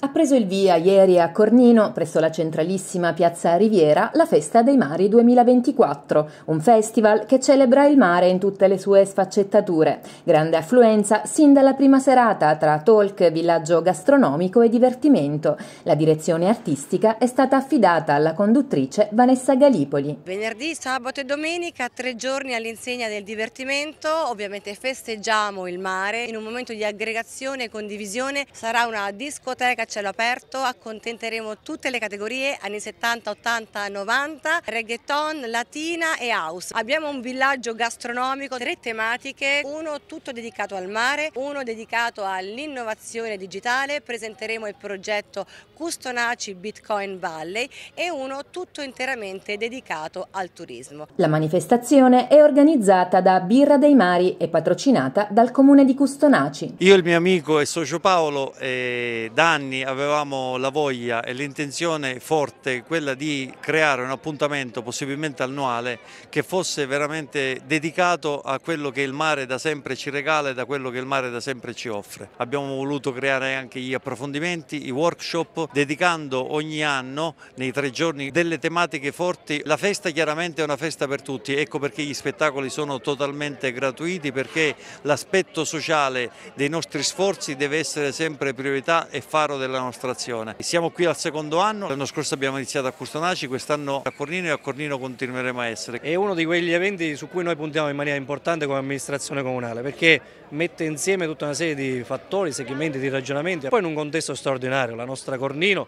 Ha preso il via ieri a Cornino, presso la centralissima piazza Riviera, la Festa dei Mari 2024, un festival che celebra il mare in tutte le sue sfaccettature. Grande affluenza sin dalla prima serata tra talk, villaggio gastronomico e divertimento. La direzione artistica è stata affidata alla conduttrice Vanessa Galipoli. Venerdì, sabato e domenica, tre giorni all'insegna del divertimento, ovviamente festeggiamo il mare in un momento di aggregazione e condivisione, sarà una discoteca cielo aperto, accontenteremo tutte le categorie anni 70, 80, 90, reggaeton, latina e house. Abbiamo un villaggio gastronomico, tre tematiche, uno tutto dedicato al mare, uno dedicato all'innovazione digitale, presenteremo il progetto Custonaci Bitcoin Valley e uno tutto interamente dedicato al turismo. La manifestazione è organizzata da Birra dei Mari e patrocinata dal comune di Custonaci. Io e il mio amico e socio Paolo eh, da anni anni avevamo la voglia e l'intenzione forte quella di creare un appuntamento possibilmente annuale che fosse veramente dedicato a quello che il mare da sempre ci regala e da quello che il mare da sempre ci offre. Abbiamo voluto creare anche gli approfondimenti, i workshop, dedicando ogni anno nei tre giorni delle tematiche forti. La festa chiaramente è una festa per tutti, ecco perché gli spettacoli sono totalmente gratuiti perché l'aspetto sociale dei nostri sforzi deve essere sempre priorità e faro del della nostra azione. Siamo qui al secondo anno, l'anno scorso abbiamo iniziato a Custonaci, quest'anno a Cornino e a Cornino continueremo a essere. È uno di quegli eventi su cui noi puntiamo in maniera importante come amministrazione comunale perché mette insieme tutta una serie di fattori, segmenti di ragionamenti, poi in un contesto straordinario, la nostra Cornino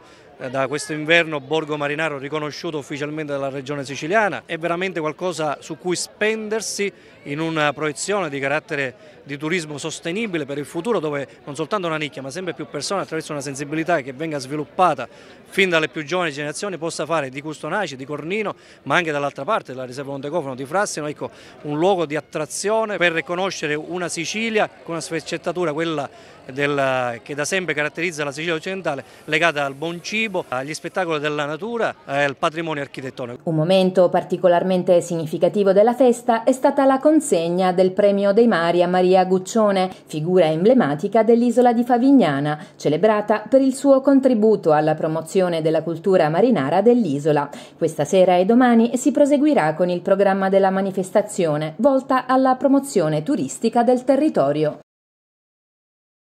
da questo inverno Borgo Marinaro riconosciuto ufficialmente dalla regione siciliana, è veramente qualcosa su cui spendersi in una proiezione di carattere di turismo sostenibile per il futuro dove non soltanto una nicchia ma sempre più persone attraverso una sensibilità che venga sviluppata fin dalle più giovani generazioni possa fare di Custonaci, di Cornino ma anche dall'altra parte della riserva Montecofano di Frassino ecco, un luogo di attrazione per riconoscere una Sicilia con una sfaccettatura quella del, che da sempre caratterizza la Sicilia occidentale legata al buon cibo, agli spettacoli della natura e al patrimonio architettonico. Un momento particolarmente significativo della festa è stata la consegna del Premio dei Mari a Maria Guccione, figura emblematica dell'isola di Favignana, celebrata per il suo contributo alla promozione della cultura marinara dell'isola. Questa sera e domani si proseguirà con il programma della manifestazione volta alla promozione turistica del territorio.